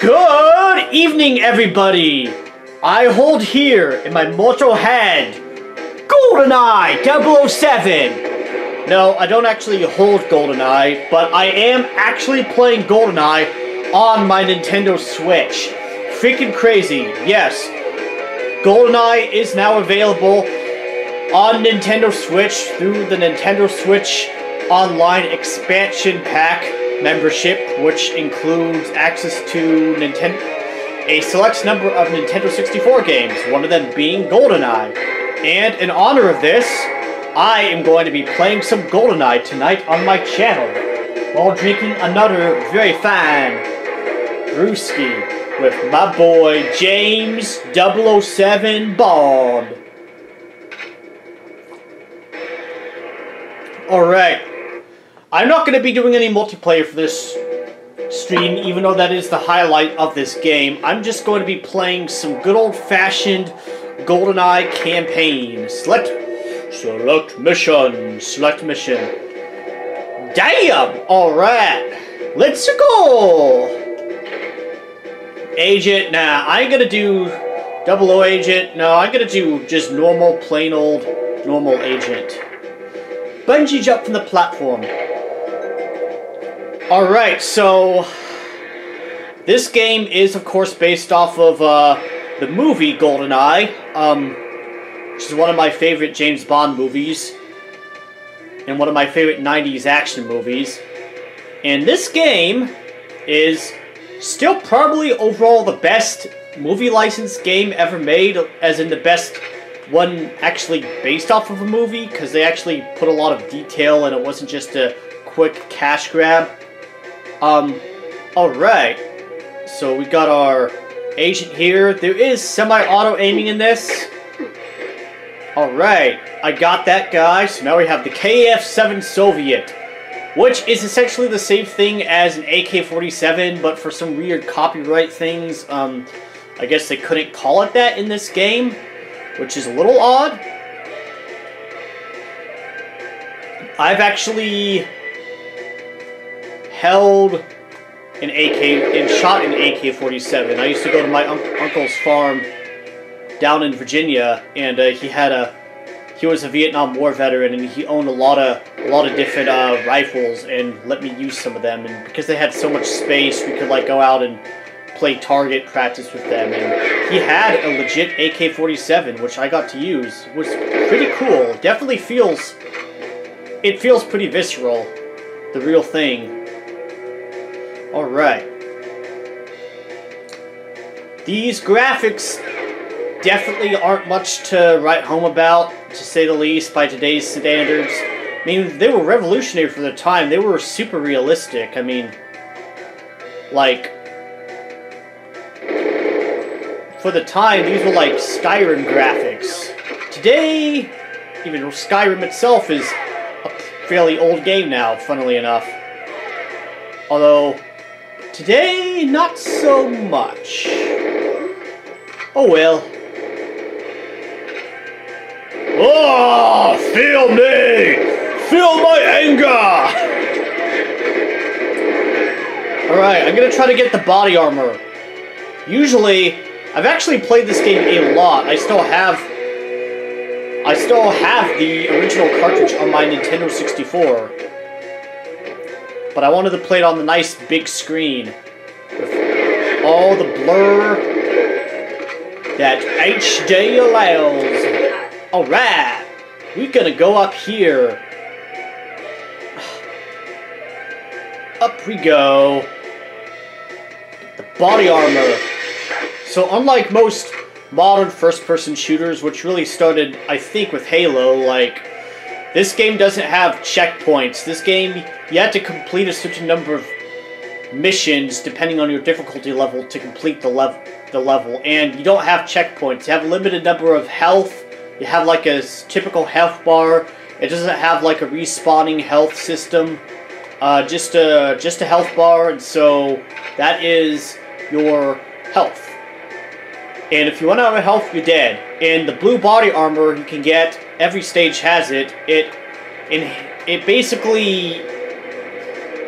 Good evening, everybody! I hold here in my mortal hand GoldenEye 007! No, I don't actually hold GoldenEye, but I am actually playing GoldenEye on my Nintendo Switch. Freaking crazy, yes. GoldenEye is now available on Nintendo Switch through the Nintendo Switch Online Expansion Pack membership, which includes access to Nintendo a select number of Nintendo 64 games, one of them being GoldenEye. And in honor of this, I am going to be playing some GoldenEye tonight on my channel, while drinking another very fine brewski with my boy James 007 Bob. Alright. I'm not going to be doing any multiplayer for this stream, even though that is the highlight of this game. I'm just going to be playing some good old-fashioned GoldenEye campaign. Select, select mission, select mission. Damn! Alright, let's go! Agent, nah, I'm gonna do double O agent. No, I'm gonna do just normal, plain old, normal agent. Bungee jump from the platform. Alright, so this game is of course based off of uh, the movie GoldenEye, um, which is one of my favorite James Bond movies, and one of my favorite 90s action movies. And this game is still probably overall the best movie license game ever made, as in the best one actually based off of a movie, because they actually put a lot of detail and it wasn't just a quick cash grab. Um, alright. So we got our agent here. There is semi-auto aiming in this. Alright, I got that guy. So now we have the KF-7 Soviet, which is essentially the same thing as an AK-47, but for some weird copyright things, um, I guess they couldn't call it that in this game, which is a little odd. I've actually held an AK and shot an AK-47. I used to go to my un uncle's farm down in Virginia, and uh, he had a he was a Vietnam War veteran, and he owned a lot of a lot of different uh, rifles, and let me use some of them. And because they had so much space, we could like go out and play target practice with them. And he had a legit AK-47, which I got to use. Was pretty cool. Definitely feels it feels pretty visceral, the real thing. Alright. These graphics definitely aren't much to write home about, to say the least, by today's standards. I mean, they were revolutionary for their time. They were super realistic. I mean, like, for the time, these were like Skyrim graphics. Today, even Skyrim itself is a fairly old game now, funnily enough. Although, Today, not so much. Oh well. Oh, feel me! Feel my anger! Alright, I'm gonna try to get the body armor. Usually, I've actually played this game a lot. I still have... I still have the original cartridge on my Nintendo 64 but I wanted to play it on the nice big screen with all the blur that HD allows. Alright, we're gonna go up here. Up we go. The body armor. So unlike most modern first-person shooters, which really started, I think, with Halo, like, this game doesn't have checkpoints. This game, you have to complete a certain number of missions, depending on your difficulty level, to complete the, lev the level. And you don't have checkpoints. You have a limited number of health. You have like a typical health bar. It doesn't have like a respawning health system. Uh, just a just a health bar, and so that is your health. And if you run out of health, you're dead. And the blue body armor you can get, every stage has it. It, it basically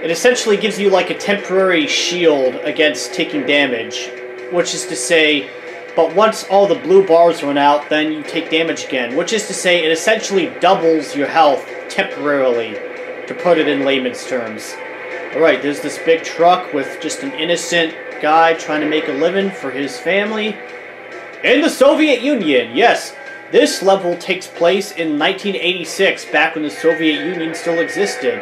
it essentially gives you like a temporary shield against taking damage, which is to say, but once all the blue bars run out, then you take damage again, which is to say, it essentially doubles your health temporarily, to put it in layman's terms. Alright, there's this big truck with just an innocent guy trying to make a living for his family. In the Soviet Union, yes, this level takes place in 1986, back when the Soviet Union still existed.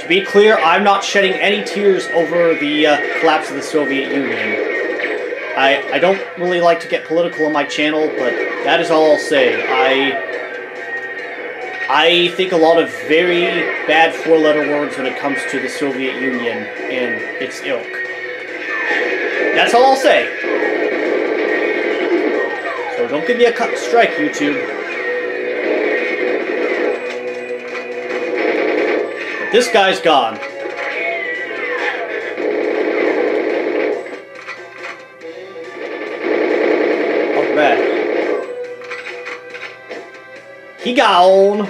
To be clear, I'm not shedding any tears over the uh, collapse of the Soviet Union. I, I don't really like to get political on my channel, but that is all I'll say. I I think a lot of very bad four-letter words when it comes to the Soviet Union and its ilk. That's all I'll say. Don't give me a cut strike, YouTube. This guy's gone. He gone.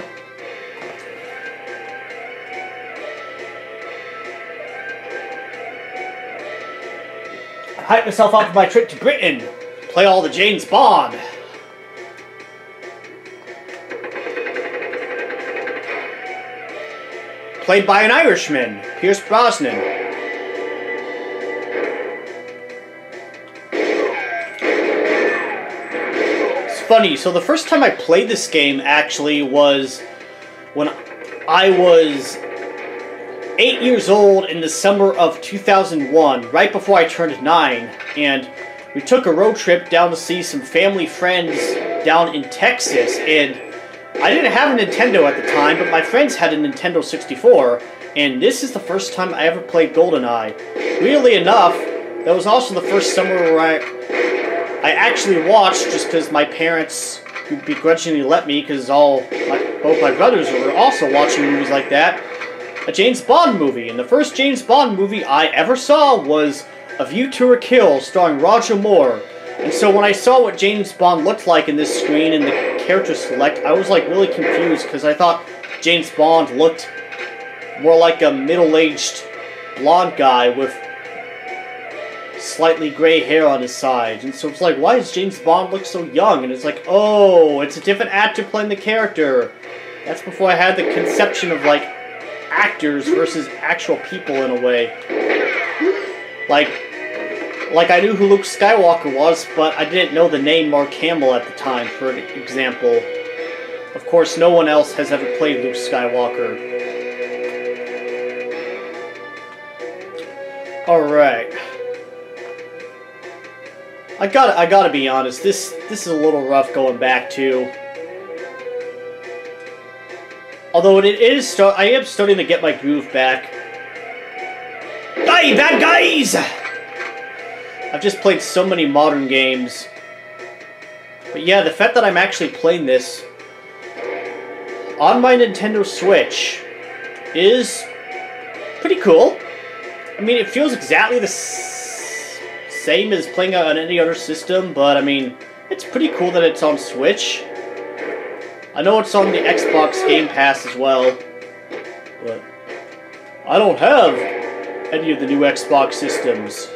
I hyped myself up for my trip to Britain. Play all the James Bond. Played by an Irishman, Pierce Brosnan. It's funny. So the first time I played this game actually was when I was eight years old in the summer of 2001, right before I turned nine, and we took a road trip down to see some family friends down in Texas, and I didn't have a Nintendo at the time, but my friends had a Nintendo 64, and this is the first time I ever played GoldenEye. Weirdly enough, that was also the first summer where I I actually watched just because my parents begrudgingly let me because all my, both my brothers were also watching movies like that. A James Bond movie, and the first James Bond movie I ever saw was A View to a Kill, starring Roger Moore. And so when I saw what James Bond looked like in this screen and the character select, I was like really confused because I thought James Bond looked more like a middle-aged blonde guy with slightly gray hair on his sides. And so it's like, why does James Bond look so young? And it's like, oh, it's a different actor playing the character. That's before I had the conception of, like, actors versus actual people in a way. Like, like I knew who Luke Skywalker was, but I didn't know the name Mark Hamill at the time, for example. Of course, no one else has ever played Luke Skywalker. Alright. I gotta, I gotta be honest. This this is a little rough going back to. Although it is start, I am starting to get my groove back. Hey, bad guys! I've just played so many modern games. But yeah, the fact that I'm actually playing this on my Nintendo Switch is pretty cool. I mean, it feels exactly the same as playing on any other system, but I mean, it's pretty cool that it's on Switch. I know it's on the Xbox Game Pass as well, but I don't have any of the new Xbox systems.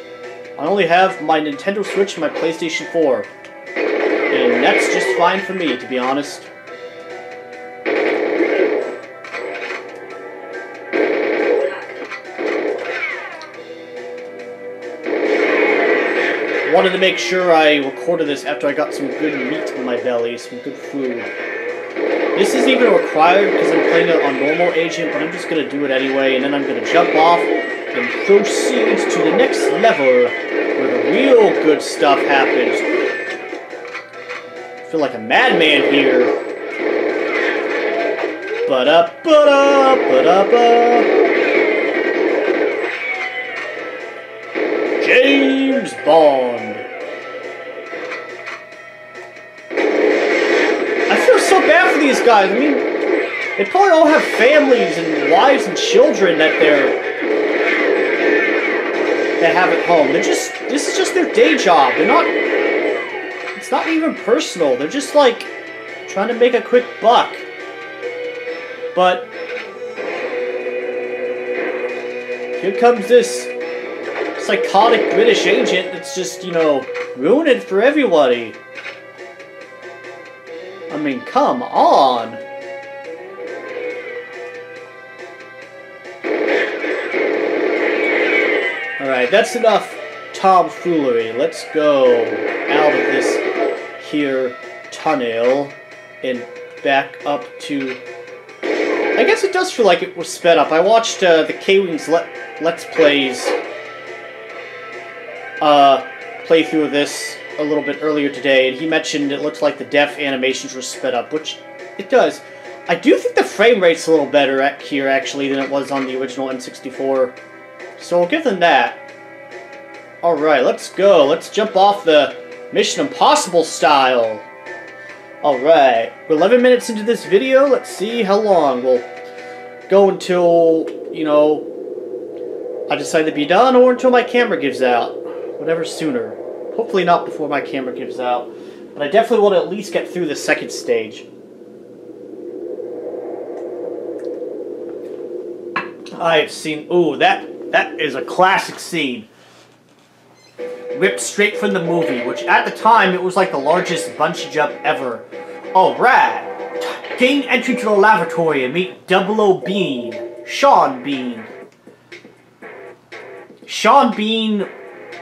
I only have my Nintendo Switch and my PlayStation 4. And that's just fine for me, to be honest. wanted to make sure I recorded this after I got some good meat in my belly, some good food. This isn't even required because I'm playing it on normal agent, but I'm just going to do it anyway, and then I'm going to jump off and proceed to the next level where the real good stuff happens. I feel like a madman here. Ba-da, ba-da, ba-da-ba. James Bond. Guys, I mean, they probably all have families and wives and children that they're they have at home. They're just this is just their day job. They're not it's not even personal. They're just like trying to make a quick buck. But here comes this psychotic British agent that's just, you know, ruining for everybody. I mean, come on. Alright, that's enough tomfoolery. Let's go out of this here tunnel and back up to... I guess it does feel like it was sped up. I watched uh, the K-Wings Let Let's Plays uh, playthrough of this a little bit earlier today, and he mentioned it looks like the def animations were sped up, which it does. I do think the frame rate's a little better at here, actually, than it was on the original N64. So we'll give them that. Alright, let's go. Let's jump off the Mission Impossible style. Alright, we're 11 minutes into this video. Let's see how long we'll go until, you know, I decide to be done or until my camera gives out. Whatever sooner. Hopefully not before my camera gives out. But I definitely want to at least get through the second stage. I have seen... Ooh, that that is a classic scene ripped straight from the movie, which at the time it was like the largest bungee jump ever. Oh, rad! Gain entry to the lavatory and meet Double O Bean, Sean Bean. Sean Bean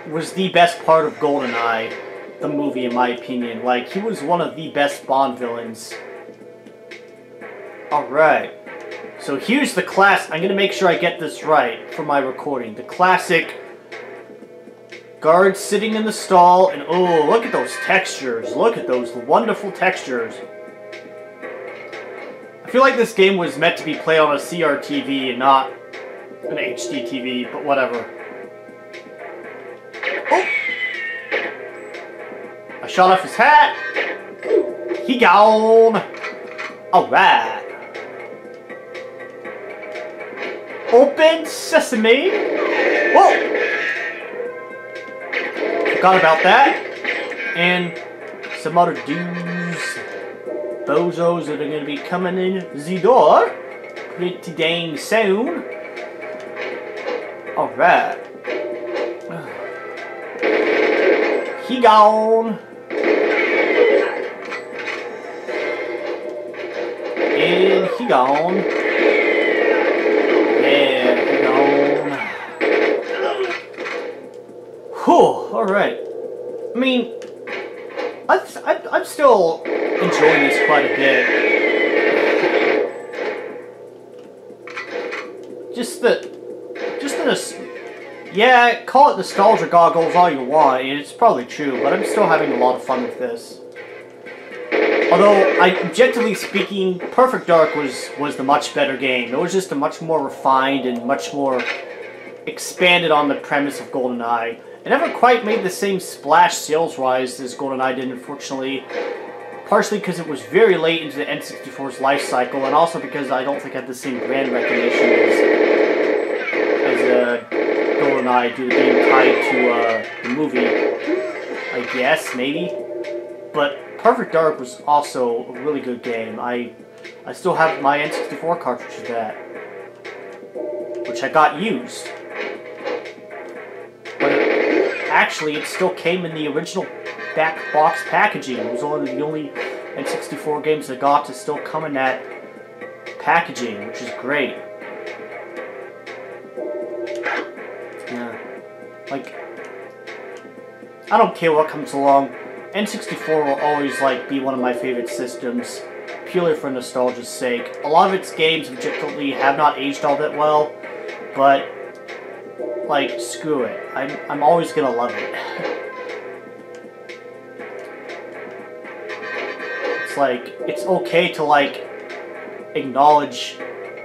was the best part of GoldenEye, the movie, in my opinion. Like, he was one of the best Bond villains. Alright. So here's the class. I'm gonna make sure I get this right for my recording. The classic guard sitting in the stall, and oh, look at those textures. Look at those wonderful textures. I feel like this game was meant to be played on a CRTV and not an HD TV, but whatever. Shot off his hat. He gone. Alright. Open sesame. Whoa! forgot about that. And some other dudes, bozos that are going to be coming in the door pretty dang soon. Alright. He gone. And he gone. Yeah, he gone. Whew. All right. I mean, I, I, I'm still enjoying this quite a bit. Just the, just the, yeah, call it nostalgia goggles all you want, it's probably true, but I'm still having a lot of fun with this. Although, I, objectively speaking, Perfect Dark was, was the much better game. It was just a much more refined and much more expanded on the premise of GoldenEye. It never quite made the same splash sales-wise as GoldenEye did, unfortunately. Partially because it was very late into the N64's life cycle, and also because I don't think it had the same brand recognition as, as uh, GoldenEye due to being tied to uh, the movie. I guess, maybe? But Perfect Dark was also a really good game. I I still have my N64 cartridge of that, which I got used But actually, it still came in the original back box packaging. It was one of the only N64 games I got to still come in that packaging, which is great. Yeah. Like, I don't care what comes along. N64 will always, like, be one of my favorite systems, purely for nostalgia's sake. A lot of its games, objectively, have not aged all that well, but like, screw it. I'm, I'm always gonna love it. it's like, it's okay to, like, acknowledge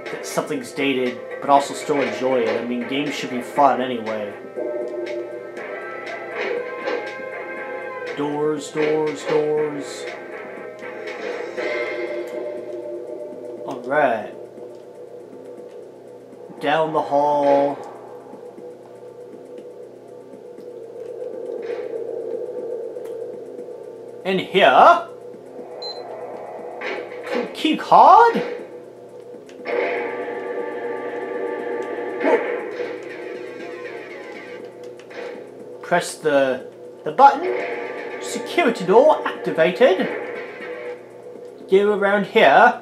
that something's dated, but also still enjoy it. I mean, games should be fun anyway. Doors, doors, doors. Alright. Down the hall. in here. Key card? press the the button. Security door activated. Go around here.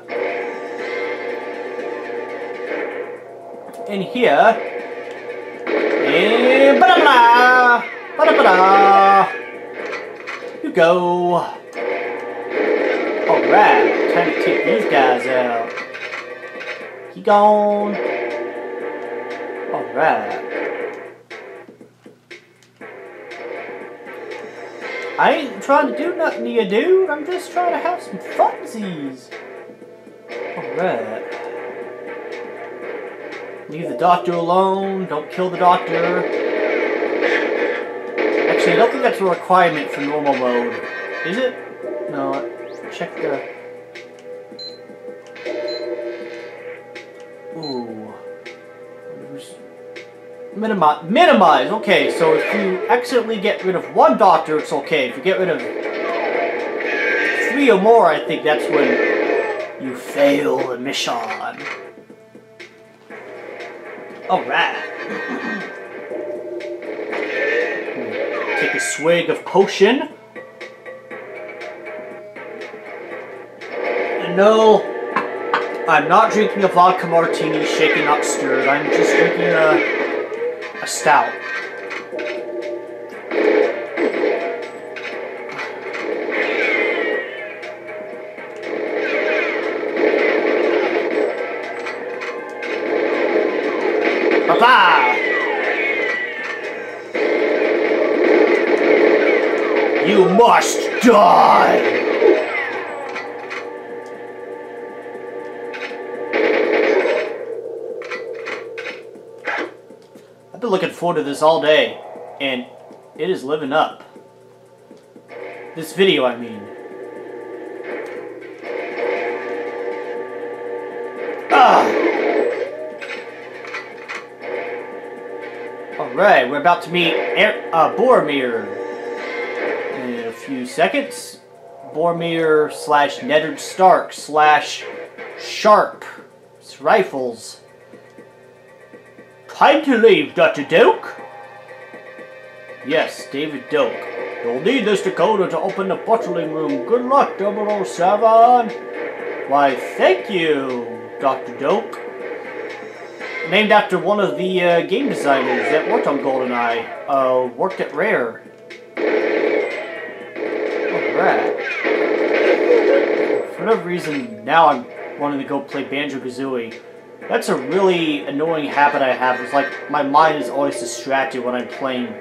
In here. Eh, and ba da ba ba da ba da. You go. Alright, time to take these guys out. He gone. Alright. I ain't trying to do nothing to you, dude. I'm just trying to have some funsies. Alright. Leave the doctor alone. Don't kill the doctor. Actually, I don't think that's a requirement for normal mode. Is it? No. Check the... Minimize. Minimize. Okay, so if you accidentally get rid of one doctor, it's okay. If you get rid of three or more, I think that's when you fail the mission. Alright. Take a swig of potion. And no, I'm not drinking a vodka martini shaken not stirred. I'm just drinking a stout. Bye-bye! You must die! Been looking forward to this all day, and it is living up. This video, I mean. Ah! Alright, we're about to meet er uh, Boromir in a few seconds. Boromir slash Neddard Stark slash Sharpe. Rifles. Time to leave, Dr. Doak. Yes, David Doak. You'll need this decoder to open the bottling room. Good luck, 007. Why, thank you, Dr. Doak. Named after one of the uh, game designers that worked on GoldenEye. Uh, worked at Rare. Alright. For whatever reason, now I'm wanting to go play Banjo-Kazooie. That's a really annoying habit I have. It's like my mind is always distracted when I'm playing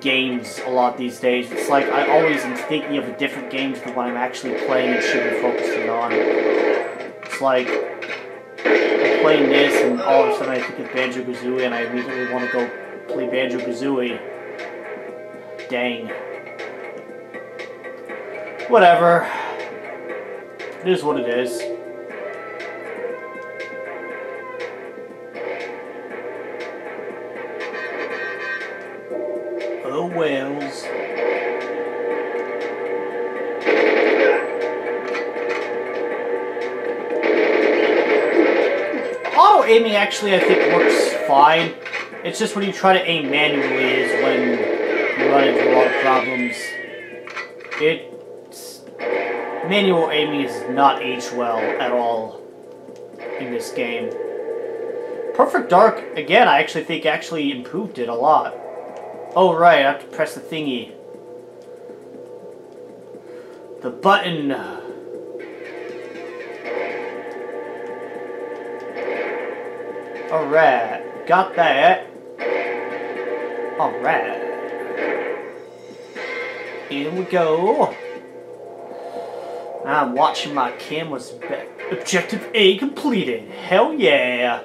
games a lot these days. It's like I always am thinking of a different games than what I'm actually playing and should be focusing on. It's like I'm playing this and all of a sudden I think of Banjo-Kazooie and I immediately want to go play Banjo-Kazooie. Dang. Whatever. It is what it is. Actually, I think, works fine. It's just when you try to aim manually is when you run into a lot of problems. It manual aiming is not aged well at all in this game. Perfect Dark, again, I actually think actually improved it a lot. Oh, right, I have to press the thingy. The button. Alright, got that. Alright. Here we go. I'm watching my cameras back. Objective A completed. Hell yeah.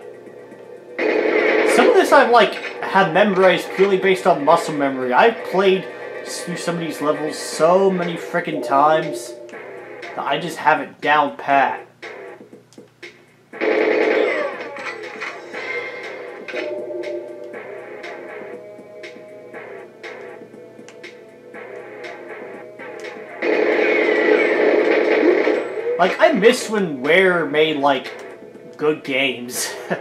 Some of this I've like had memorized purely based on muscle memory. I've played through some of these levels so many freaking times that I just have it down pat. miss when Rare made, like, good games.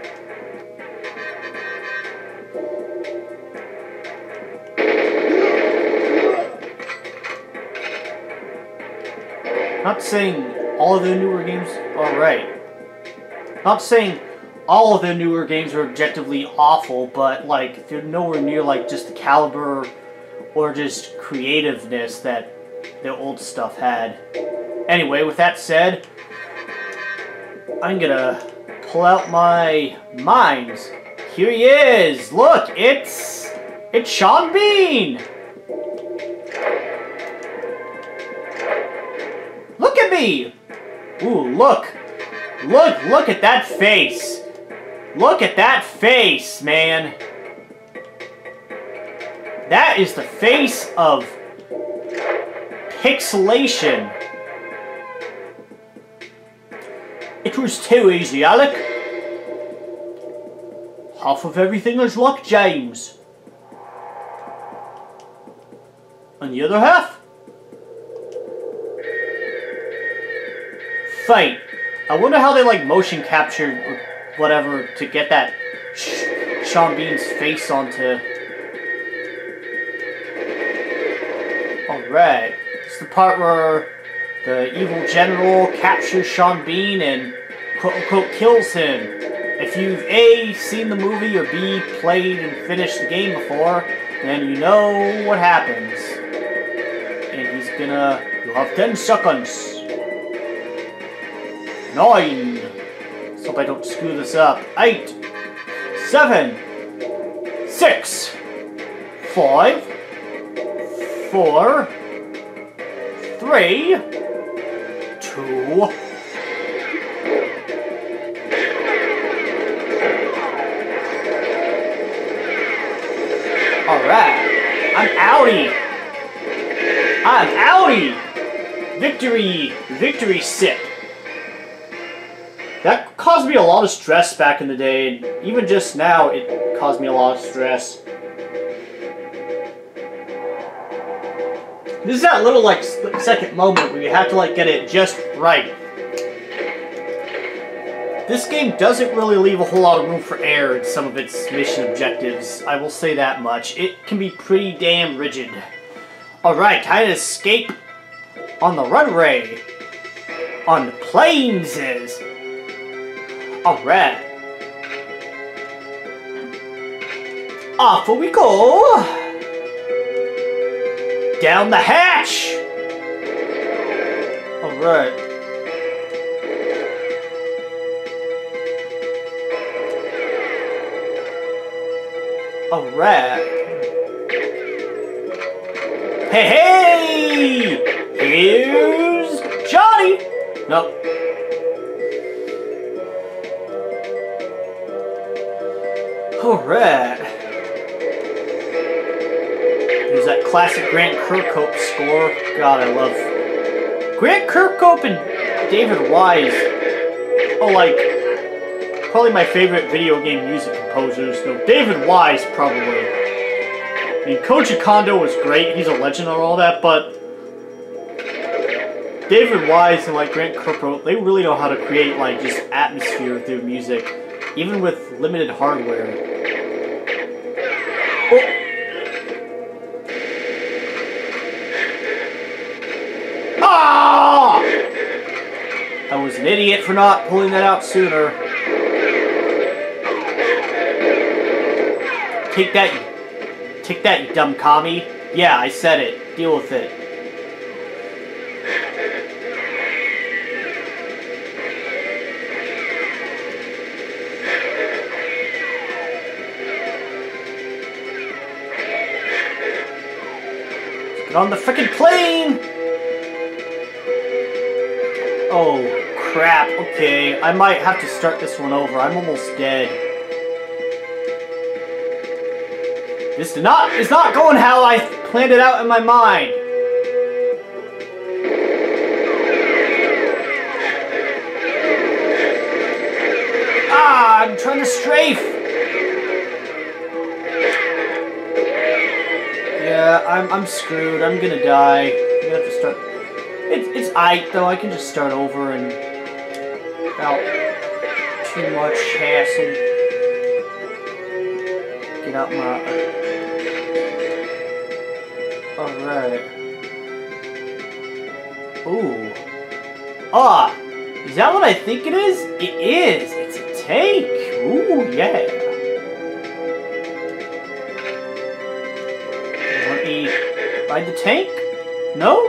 Not saying all of the newer games are right. Not saying all of the newer games are objectively awful, but, like, they're nowhere near, like, just the caliber or just creativeness that the old stuff had. Anyway, with that said, I'm gonna pull out my mines. Here he is! Look, it's... It's Sean Bean! Look at me! Ooh, look! Look, look at that face! Look at that face, man! That is the face of pixelation. It was too easy, Alec. Half of everything is like James. And the other half? Fate. I wonder how they like motion captured or whatever to get that Sean Bean's face onto. Alright. It's the part where the evil general captures Sean Bean and quote-unquote kills him. If you've A, seen the movie, or B, played and finished the game before, then you know what happens. And he's gonna... You have 10 seconds. 9. Let's hope I don't screw this up. 8. 7. 6. 5. 4. 3 Alright. I'm outie. I'm outie. Victory. Victory sip. That caused me a lot of stress back in the day. And even just now, it caused me a lot of stress. This is that little like second moment where you have to like get it just right. This game doesn't really leave a whole lot of room for error in some of its mission objectives, I will say that much. It can be pretty damn rigid. Alright, time to escape on the runway. On the planes is. Alright. Off we go! Down the hatch! Alright. Alright. Hey, hey! Here's Johnny! No. Alright. There's that classic Grant Kirkhope score. God, I love Grant Kirkhope and David Wise. are like probably my favorite video game music composers. No, David Wise probably. I mean, Koji Kondo was great. He's a legend and all that, but David Wise and like Grant Kirkhope, they really know how to create like just atmosphere their music, even with limited hardware. Idiot for not pulling that out sooner. Take that, take that, you dumb commie. Yeah, I said it. Deal with it. Get on the freaking plane! Oh, crap. Okay, I might have to start this one over. I'm almost dead. This is not is not going how I planned it out in my mind. Ah, I'm trying to strafe. Yeah, I'm I'm screwed. I'm gonna die. I'm gonna have to start it's, it's I though. I can just start over and without too much hassle. Get out my... Alright. Ooh. Ah, is that what I think it is? It is. It's a tank. Ooh, yeah. Let me ride the tank? No?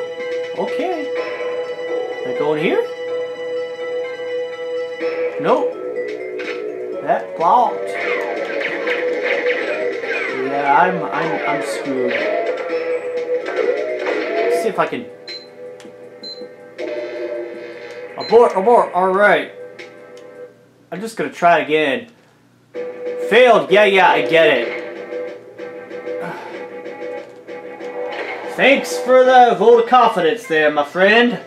Okay. Can I go in here? Nope. That blocked. Yeah, I'm I'm I'm screwed. Let's see if I can Abort, abort, alright. I'm just gonna try again. Failed, yeah, yeah, I get it. Thanks for the vote of confidence there, my friend.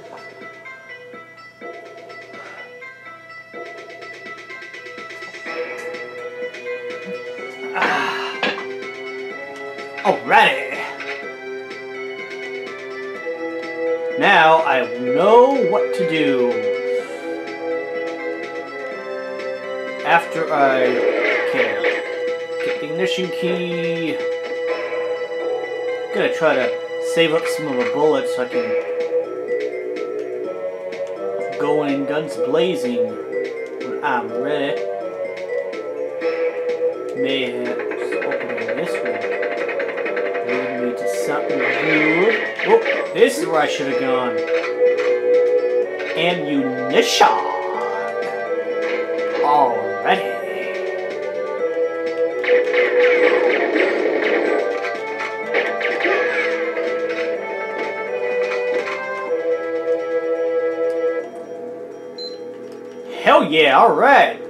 Hell yeah, alright.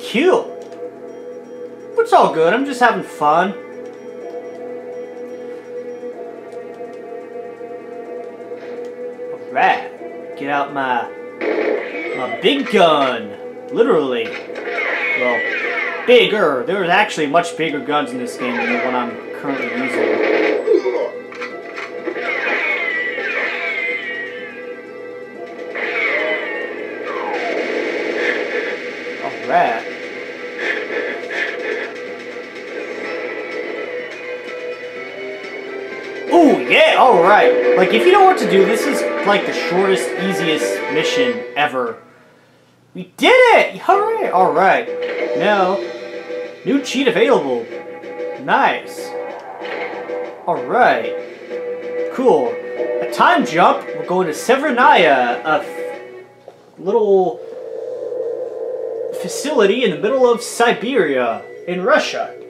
Cute. It's all good, I'm just having fun. Alright. Get out my my big gun. Literally. Well, bigger. There's actually much bigger guns in this game than the one I'm currently using. Like, if you know what to do, this is like the shortest, easiest mission ever. We did it! Hooray! Alright. Now, new cheat available. Nice. Alright. Cool. A time jump. We're going to Severnaya, a little facility in the middle of Siberia in Russia.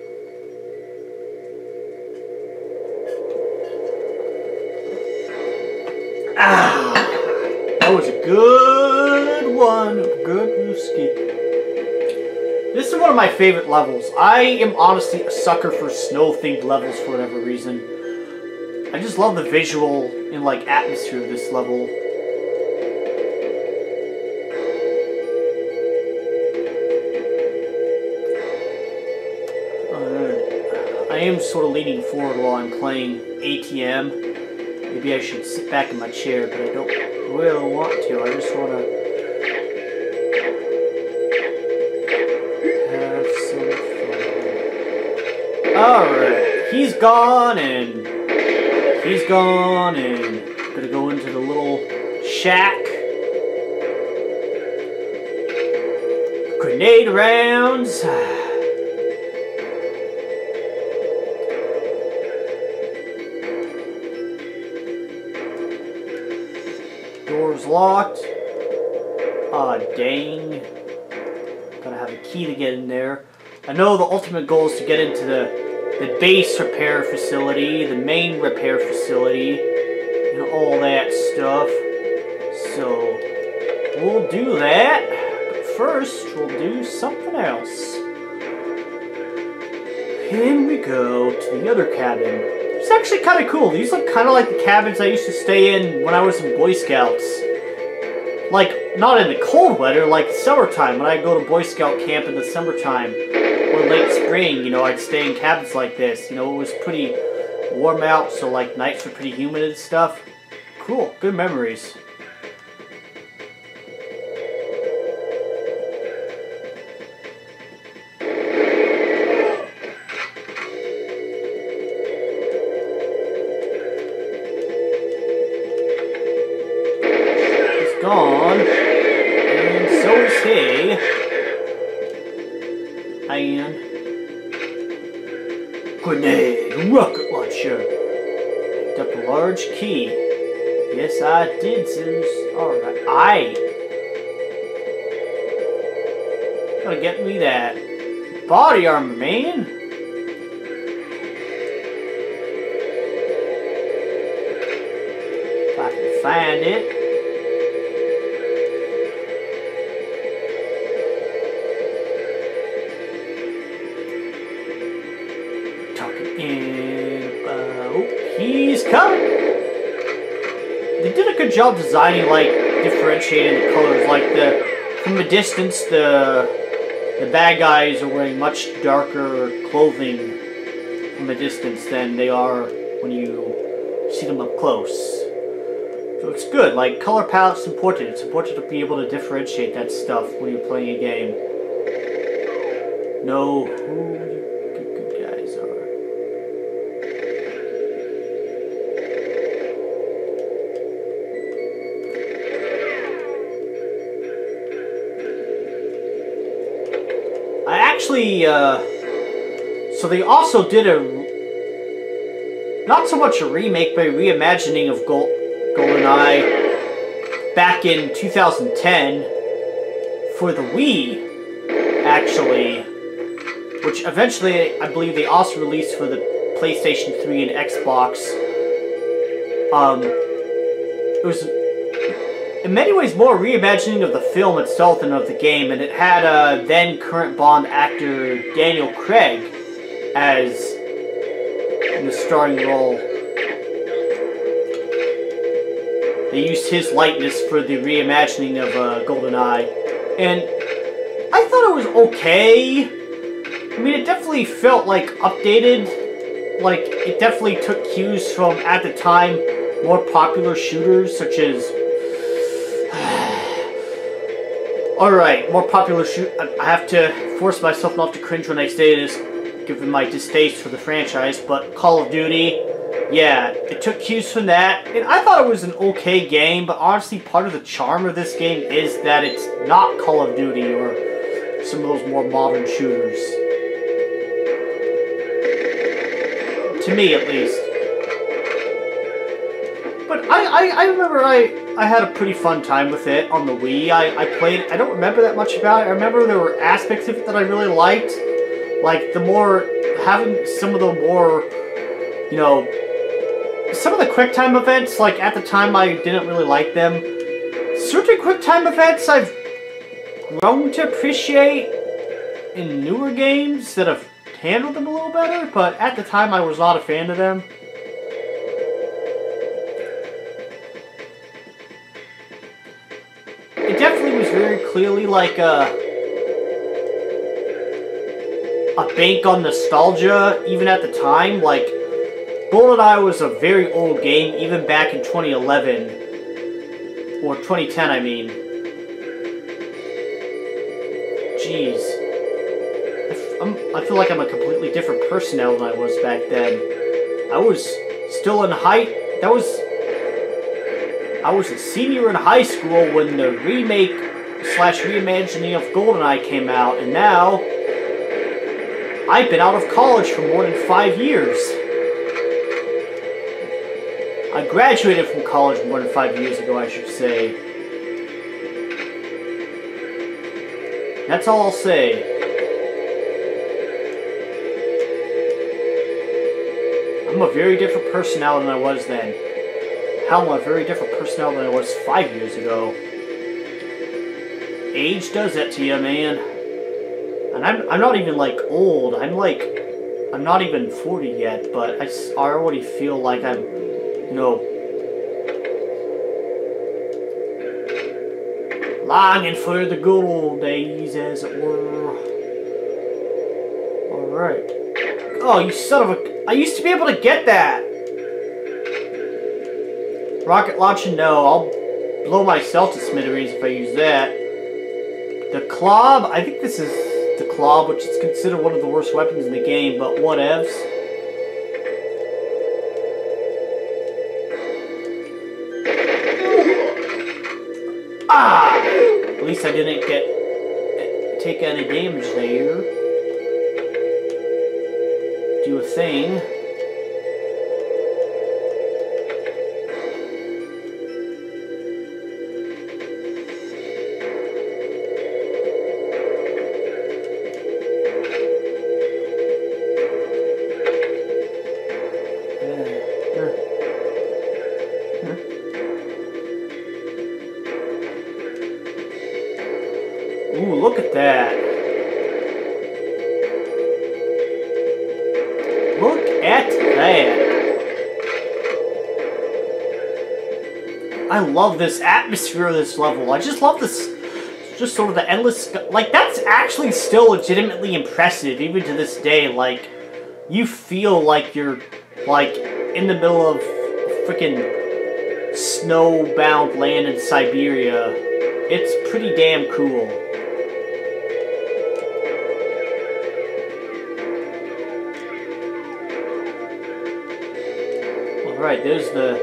Of my favorite levels. I am honestly a sucker for snow-themed levels for whatever reason. I just love the visual and like atmosphere of this level. Uh, I am sort of leaning forward while I'm playing ATM. Maybe I should sit back in my chair, but I don't really want to. I just want to Alright, he's gone and he's gone and gonna go into the little shack. Grenade rounds. Door's locked. Ah, dang. Gotta have a key to get in there. I know the ultimate goal is to get into the, the base repair facility, the main repair facility, and all that stuff. So, we'll do that. But first, we'll do something else. In we go to the other cabin. It's actually kind of cool. These look kind of like the cabins I used to stay in when I was in Boy Scouts. Like, not in the cold weather, like summertime, when I go to Boy Scout camp in the summertime, late spring, you know, I'd stay in cabins like this. You know, it was pretty warm out, so like nights were pretty humid and stuff. Cool, good memories. Armor, man. If I can find it. Talking in about he's coming. They did a good job designing like differentiating the colors. Like the from a distance the the bad guys are wearing much darker clothing from a distance than they are when you see them up close. So it's good. Like color palette's important. It's important to be able to differentiate that stuff when you're playing a game. Know actually, uh, so they also did a, not so much a remake, but a reimagining of Gold, GoldenEye back in 2010 for the Wii, actually, which eventually I believe they also released for the PlayStation 3 and Xbox. Um, it was in many ways more reimagining of the film itself than of the game, and it had uh, then current Bond actor Daniel Craig as in the starring role. They used his likeness for the reimagining of uh, GoldenEye, and I thought it was okay. I mean, it definitely felt like updated. Like, it definitely took cues from, at the time, more popular shooters such as Alright, more popular shoot. I have to force myself not to cringe when I say this, given my distaste for the franchise, but Call of Duty, yeah, it took cues from that, and I thought it was an okay game, but honestly, part of the charm of this game is that it's not Call of Duty or some of those more modern shooters. To me, at least. But I, I, I remember I, I had a pretty fun time with it on the Wii. I, I played, I don't remember that much about it. I remember there were aspects of it that I really liked. Like the more, having some of the more, you know, some of the QuickTime events, like at the time I didn't really like them. Certain QuickTime events I've grown to appreciate in newer games that have handled them a little better, but at the time I was not a fan of them. Clearly like a a bank on nostalgia, even at the time. Like GoldenEye was a very old game, even back in 2011 or 2010, I mean. Jeez, I, f- I'm, I feel like I'm a completely different person now than I was back then. I was still in high. That was I was a senior in high school when the remake slash reimagining of GoldenEye came out, and now I've been out of college for more than five years. I graduated from college more than five years ago, I should say. That's all I'll say. I'm a very different person now than I was then. Hell, I'm a very different person now than I was five years ago. Age does that to you, man. And I'm, I'm not even, like, old. I'm, like, I'm not even 40 yet, but I, I already feel like I'm, you know, longing for the good old days, as it were. Alright. Oh, you son of a... I used to be able to get that! Rocket launcher, no. I'll blow myself to smithereens if I use that. The Klobb, I think this is the Klobb, which is considered one of the worst weapons in the game, but whatevs. Ah! At least I didn't get take any damage there. do a thing. Love this atmosphere of this level. I just love this, just sort of the endless, like, that's actually still legitimately impressive, even to this day. Like, you feel like you're, like, in the middle of freaking snowbound land in Siberia. It's pretty damn cool. Alright, there's the...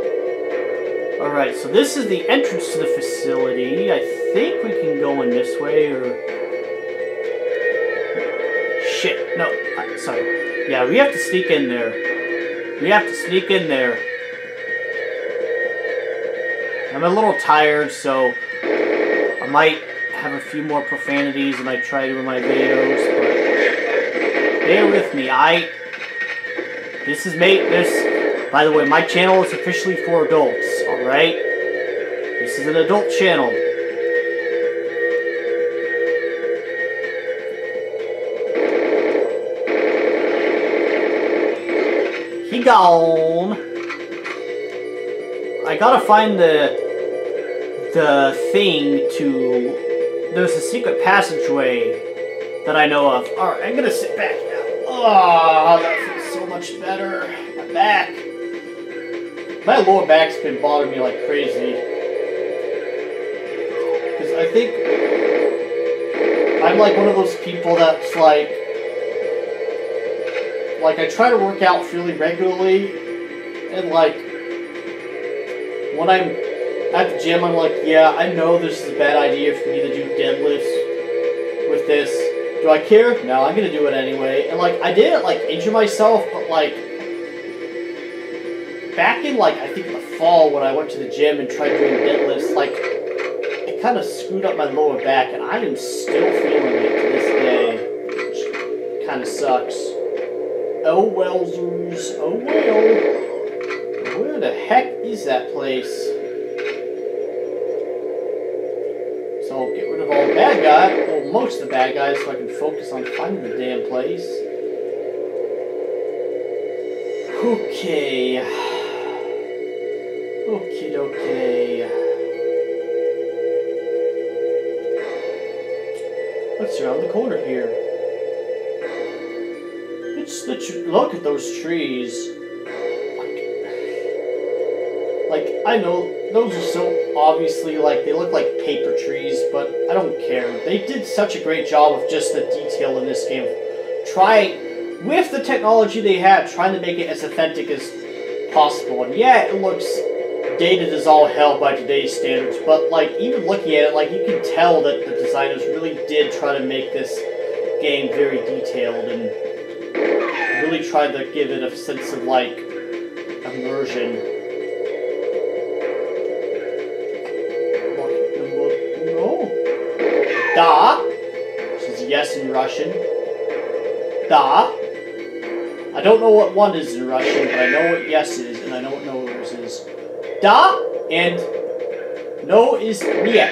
Alright, so this is the entrance to the facility. I think we can go in this way, or... Shit, no, sorry. Yeah, we have to sneak in there. We have to sneak in there. I'm a little tired, so I might have a few more profanities than I try to in my videos, but bear with me. I... This is made... This... By the way, my channel is officially for adults, alright? This is an adult channel. He gone. I gotta find the the thing to there's a secret passageway that I know of. Alright, I'm gonna sit back now. Oh, My lower back's been bothering me like crazy. Because I think I'm like one of those people that's like, like I try to work out fairly regularly, and like, when I'm at the gym, I'm like, yeah, I know this is a bad idea for me to do deadlifts with this. Do I care? No, I'm gonna do it anyway. And like, I didn't like injure myself, but like, in like I think the fall when I went to the gym and tried doing deadlifts, like it kind of screwed up my lower back, and I am still feeling it to this day, which kind of sucks. Oh wellsers, oh well. Where the heck is that place? So I'll get rid of all the bad guys, well most of the bad guys, so I can focus on finding the damn place. Okay. Okie dokie. Let's around the corner here. It's the look at those trees. Like, like I know those are so obviously like they look like paper trees, but I don't care. They did such a great job of just the detail in this game. Try with the technology they had, trying to make it as authentic as possible. And yeah, it looks dated as all hell by today's standards, but like even looking at it, like you can tell that the designers really did try to make this game very detailed and really tried to give it a sense of like immersion. No. Da. This is yes in Russian. Da. I don't know what one is in Russian, but I know what yes is, and I know no is da and no is niet.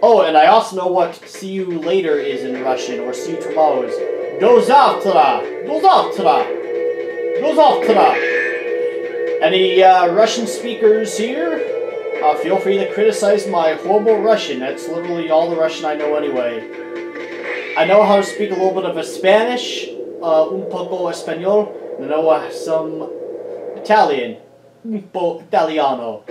Oh, and I also know what see you later is in Russian or see you tomorrow is do zavtra, do zavtra, do zavtra. Any uh, Russian speakers here? Uh, feel free to criticize my horrible Russian. That's literally all the Russian I know anyway. I know how to speak a little bit of a Spanish, uh, un poco español, and I know uh, some Italian un po' italiano.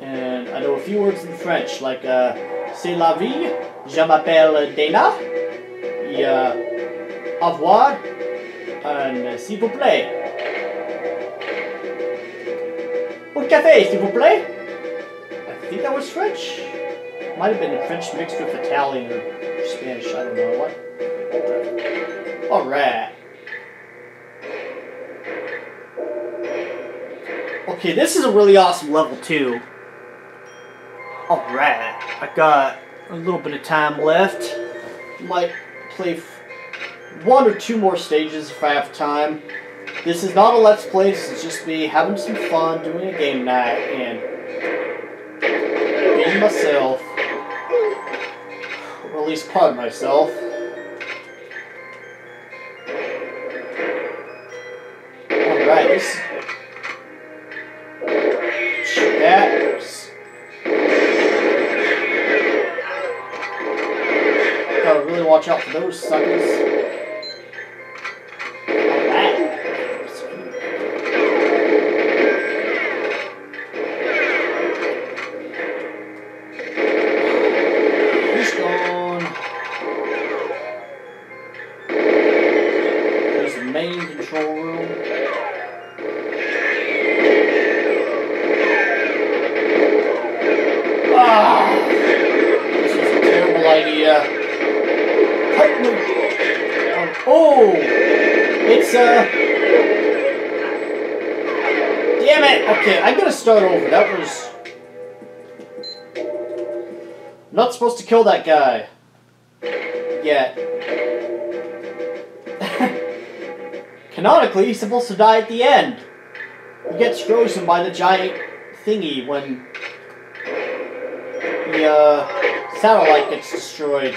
And I know a few words in French, like uh, c'est la vie, je m'appelle Dana, et uh, au revoir, and s'il vous plaît. Un café, s'il vous plaît. I think that was French. Might have been French mixed with Italian or Spanish, I don't know what. Alright. Okay, this is a really awesome level too. Alright, I got a little bit of time left. Might play one or two more stages if I have time. This is not a Let's Play, this is just me having some fun, doing a game night, and being myself. Or at least part of myself. studies kill that guy. Yet. Canonically, he's supposed to die at the end. He gets frozen by the giant thingy when the uh, satellite gets destroyed.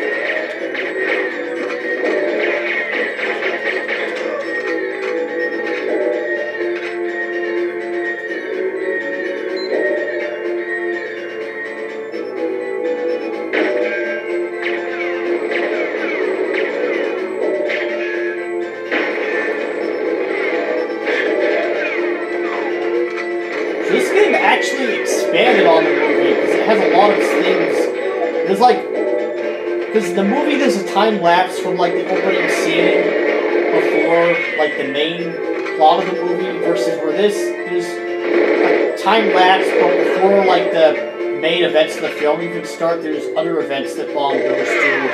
lapse from like the opening scene before like the main plot of the movie versus where this there's a time lapse but before like the main events of the film even start. There's other events that Bond goes through.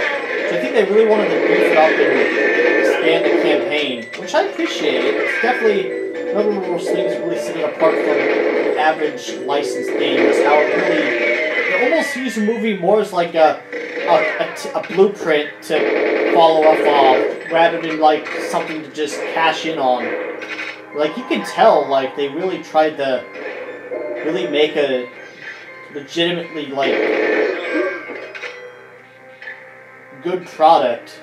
So I think they really wanted to beef it up and expand the campaign, which I appreciate. It's definitely another one of those things really it apart from average licensed games. How it really, they almost use the movie more as like a, a, blueprint to follow up on, rather than like something to just cash in on. Like you can tell, like they really tried to really make a legitimately like good product.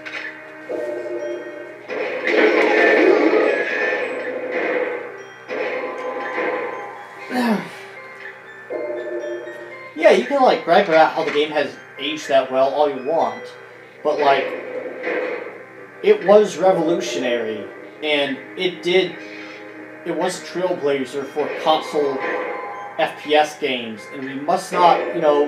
yeah, you can like gripe about how the game has aged that well all you want, but like it was revolutionary and it did it was a trailblazer for console FPS games, and we must not, you know,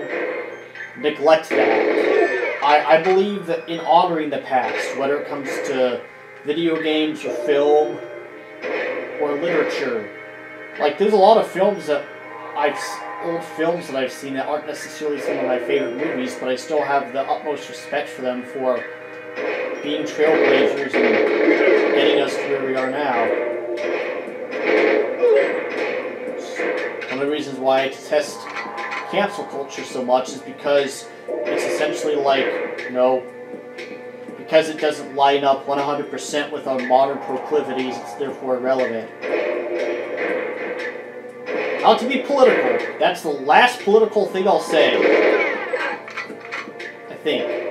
neglect that. I, I believe that in honoring the past, whether it comes to video games or film or literature, like there's a lot of films that I've old films that I've seen that aren't necessarily some of my favorite movies, but I still have the utmost respect for them for being trailblazers and getting us to where we are now. One of the reasons why I detest cancel culture so much is because it's essentially like, you know, because it doesn't line up 100% with our modern proclivities, it's therefore irrelevant. Not to be political, that's the last political thing I'll say. I think.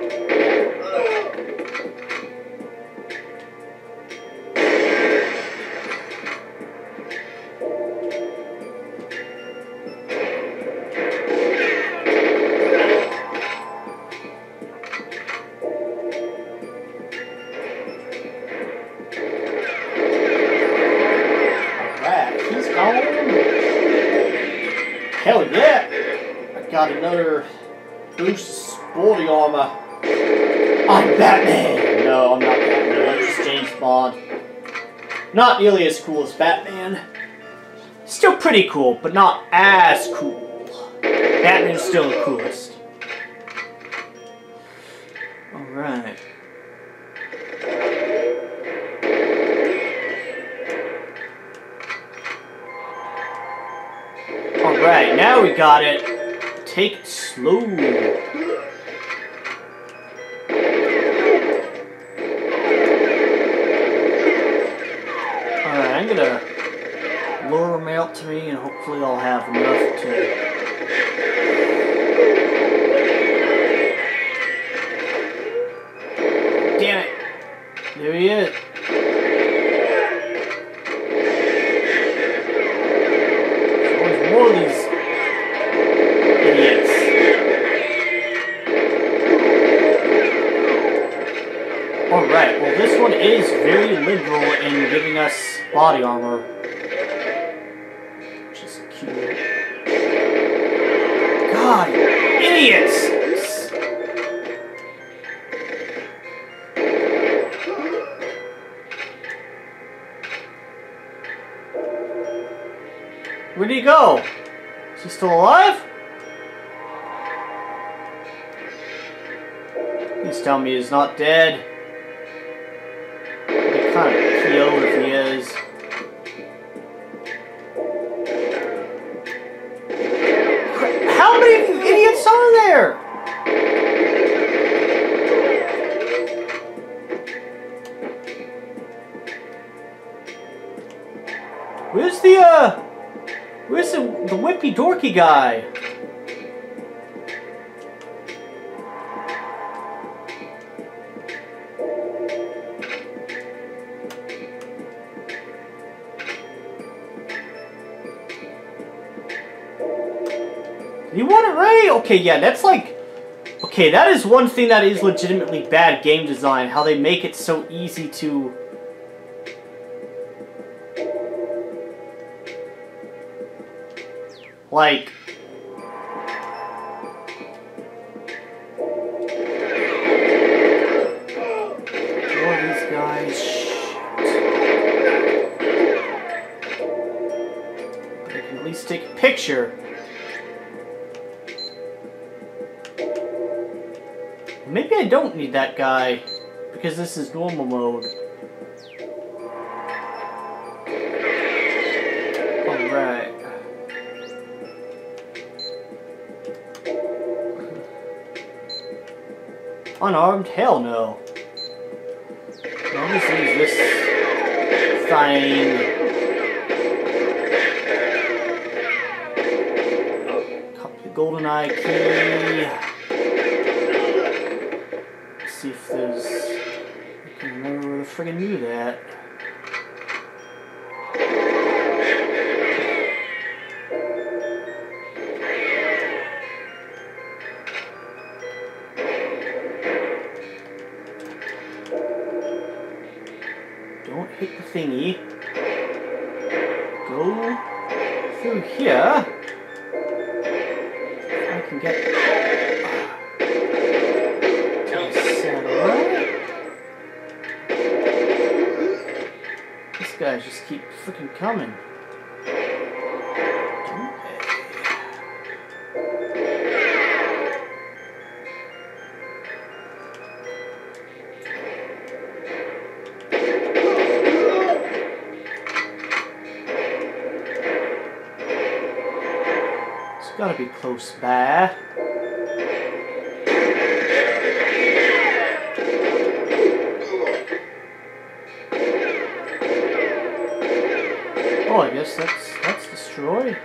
Not nearly as cool as Batman. Still pretty cool, but not as cool. Batman's still the coolest. Alright. Alright, now we got it. Take it slow. He's not dead. He kind of killed if he is. How many idiots are there? Where's the, uh... Where's the, the whippy dorky guy? Okay, yeah, that's like... Okay, that is one thing that is legitimately bad game design. How they make it so easy to... Like... Take a picture. Maybe I don't need that guy, because this is normal mode. Alright. Unarmed? Hell no. I'll just use this thing. Golden eye key. Friggin' knew that. Oh, I guess that's that's destroyed.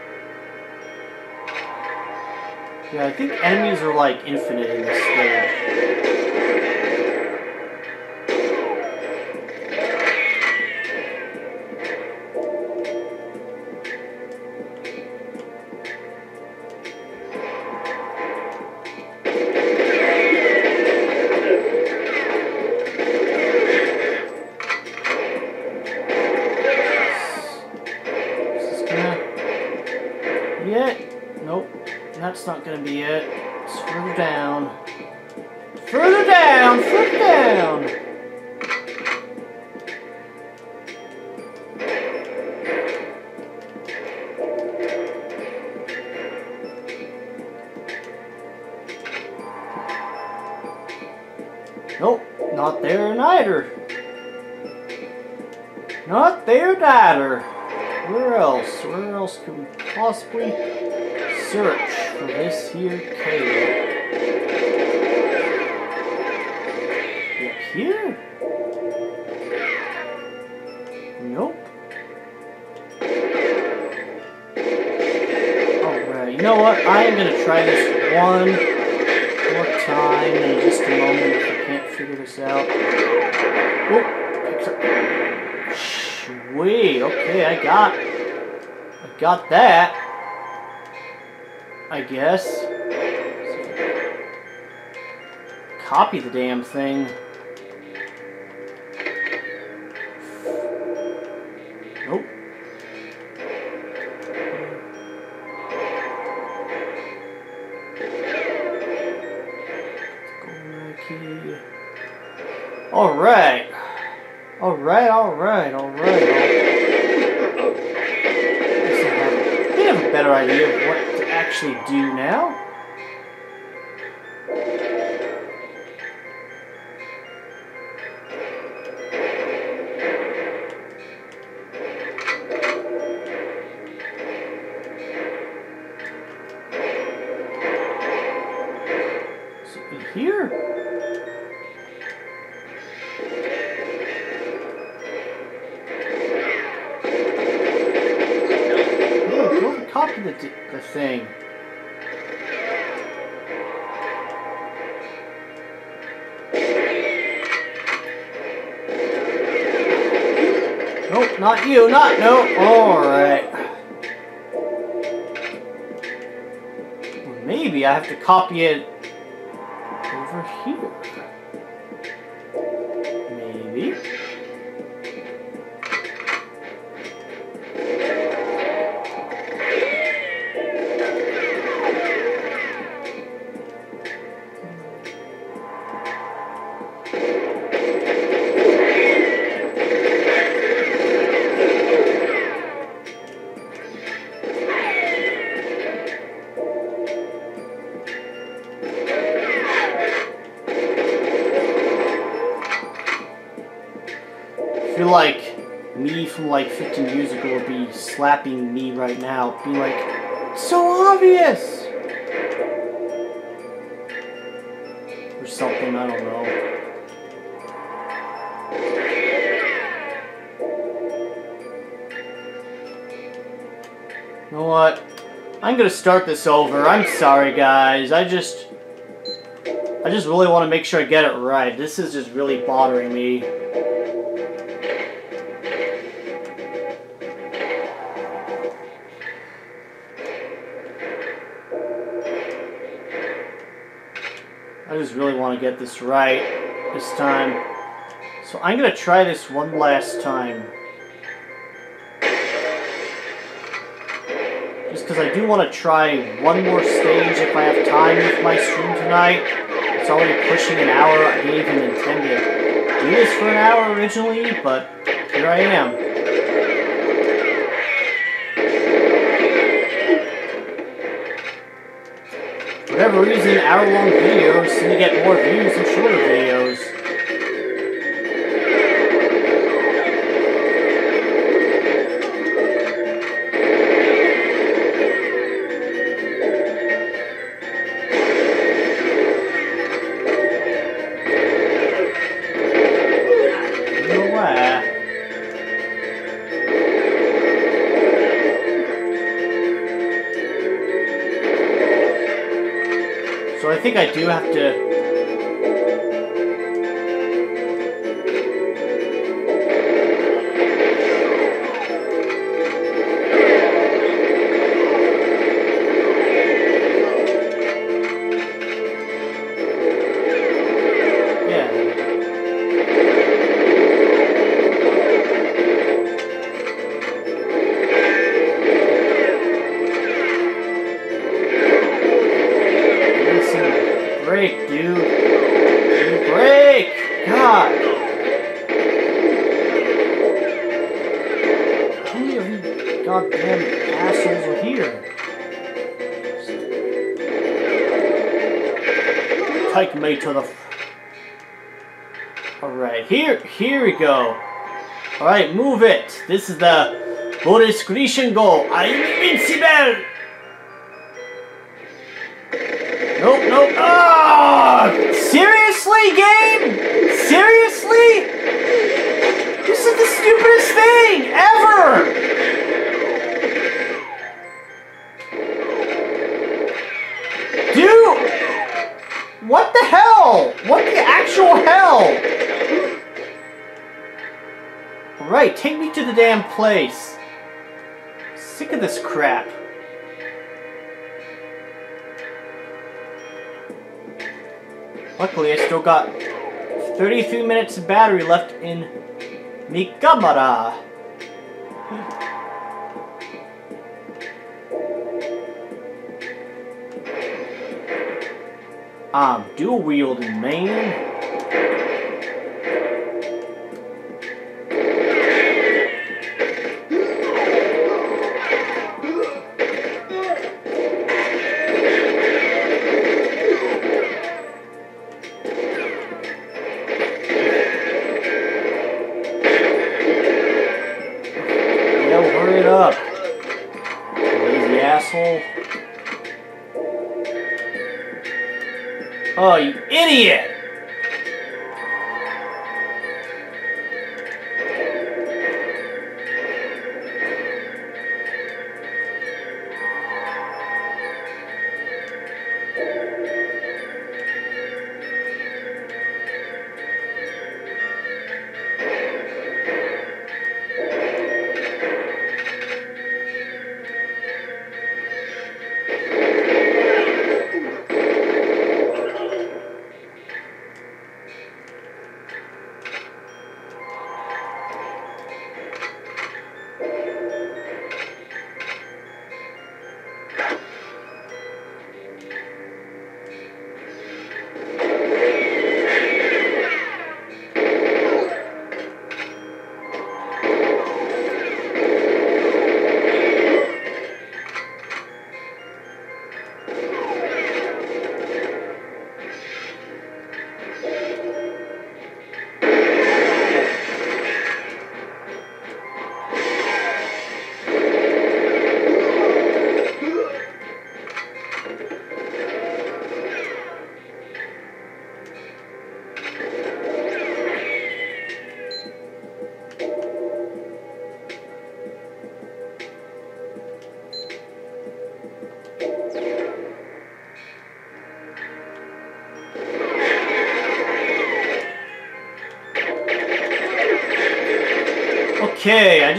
Yeah, I think enemies are like infinite gonna be it. It's further down. Further down! Further down! Nope, not there neither. Not there neither. Where else? Where else can we possibly search for this here cave? Up here? Nope. Alright, you know what? I am gonna try this one more time in just a moment if I can't figure this out. Oh. Sweet, okay, I got I got that. I guess. Copy the damn thing. Actually do now. You, not, no. Alright. Maybe I have to copy it slapping me right now, being like, so obvious! Or something, I don't know. You know what? I'm gonna start this over. I'm sorry, guys. I just... I just really want to make sure I get it right. This is just really bothering me. Just really want to get this right this time. So I'm going to try this one last time. Just because I do want to try one more stage if I have time with my stream tonight. It's already pushing an hour. I didn't even intend to do this for an hour originally, but here I am. Whatever reason, hour-long videos seem to get more views than shorter videos. Do have to... Alright, here, here we go. Alright, move it. This is the Boris Grishenko. I'm invincible! Nope, nope. Ah! Seriously, game? Seriously? This is the stupidest thing ever! Dude! What the hell? What the actual hell? Take me to the damn place. Sick of this crap. Luckily, I still got 33 minutes of battery left in mi camera. I'm dual wielding, man.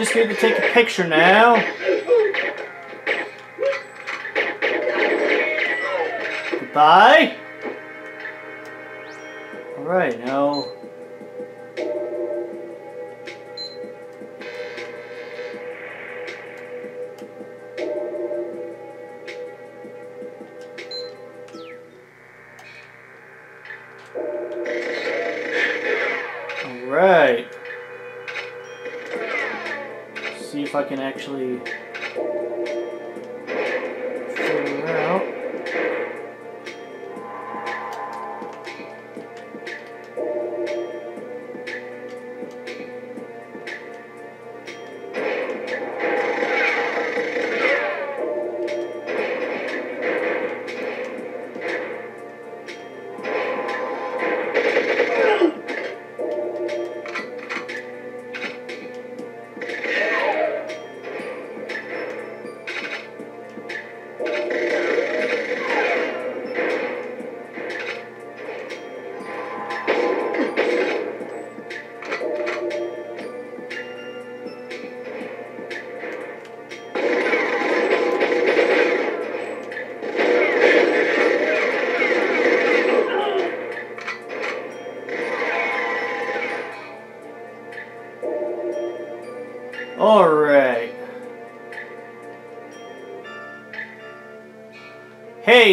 Just need to take a picture now. Goodbye.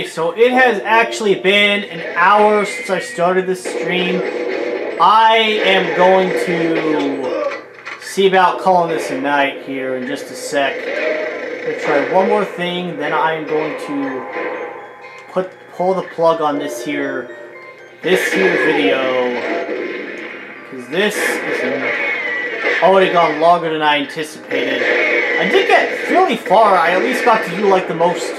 So it has actually been an hour since I started this stream. I am going to see about calling this a night here in just a sec. I'm going to try one more thing, then I'm going to put pull the plug on this here, this here video, because this is already gone longer than I anticipated. I did get fairly far. I at least got to do like the most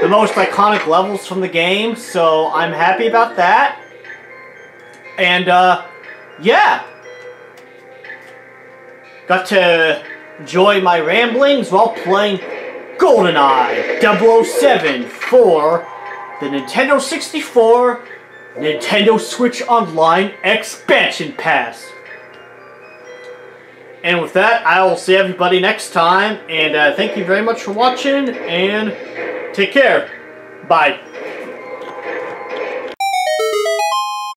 the most iconic levels from the game, so I'm happy about that. And, uh, yeah. Got to enjoy my ramblings while playing GoldenEye 007 for the Nintendo 64 Nintendo Switch Online Expansion Pass. And with that, I will see everybody next time, and uh, thank you very much for watching, and Take care. Bye.